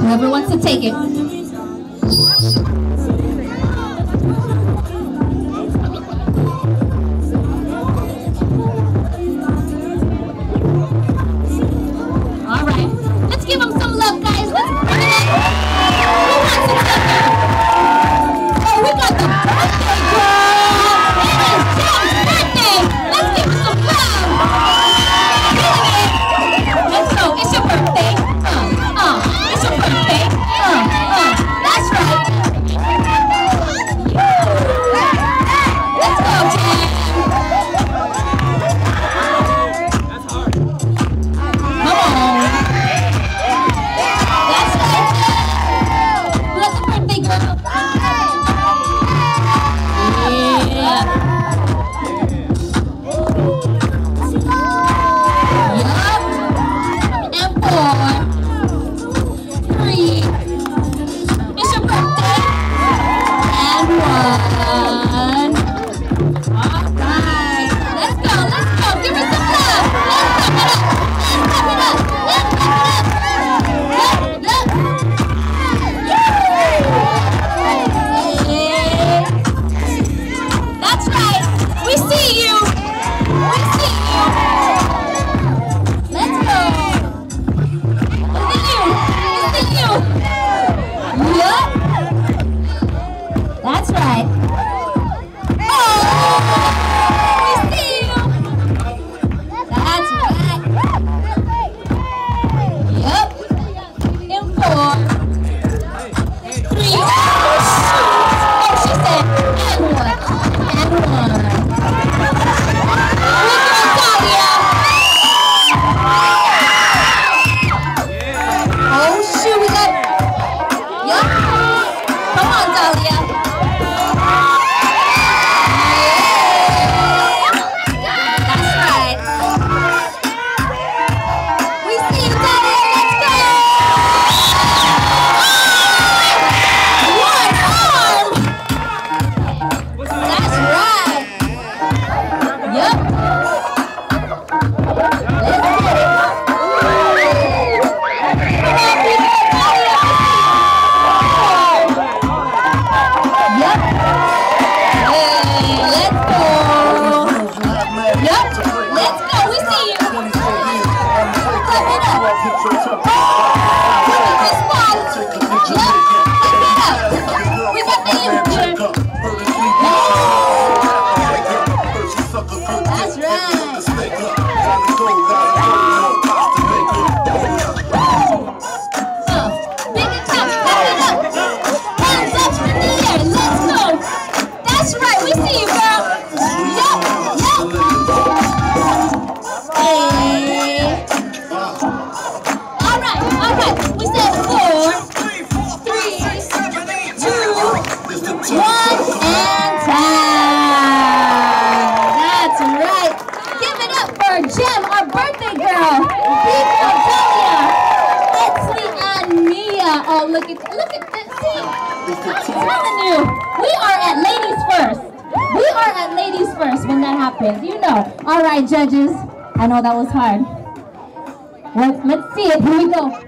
Whoever wants to take it. birthday girl, Bgirl Daliah, and Mia. Oh, look at, look at that. See, I'm telling you, we are at ladies first. We are at ladies first when that happens, you know. All right, judges, I know that was hard. Let, let's see it. Here we go.